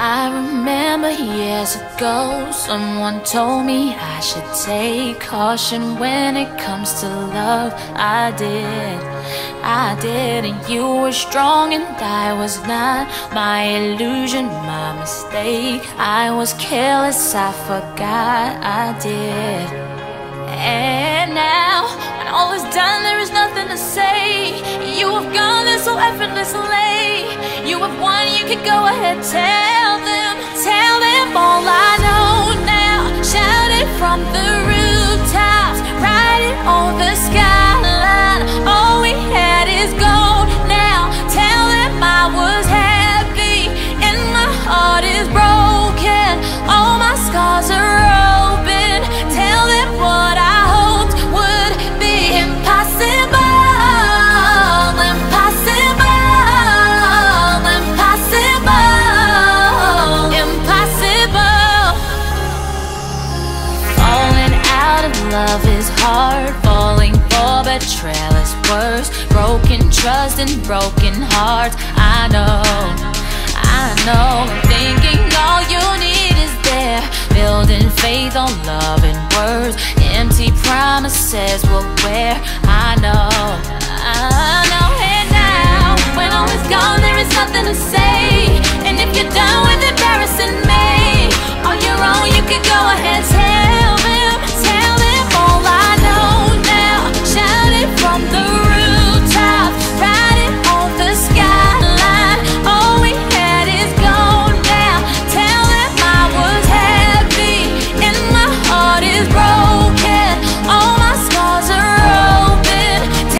I remember years ago, someone told me I should take caution when it comes to love. I did, I did, and you were strong and I was not. My illusion, my mistake. I was careless, I forgot I did. And now, when all is done, there is nothing to say. You have gone there so effortlessly. You have won, you can go ahead, tell. Love is hard. Falling for betrayal is worse. Broken trust and broken hearts I know, I know. Thinking all you need is there. Building faith on love and words. Empty promises will wear. I know, I know. And now, when all is gone there is nothing to say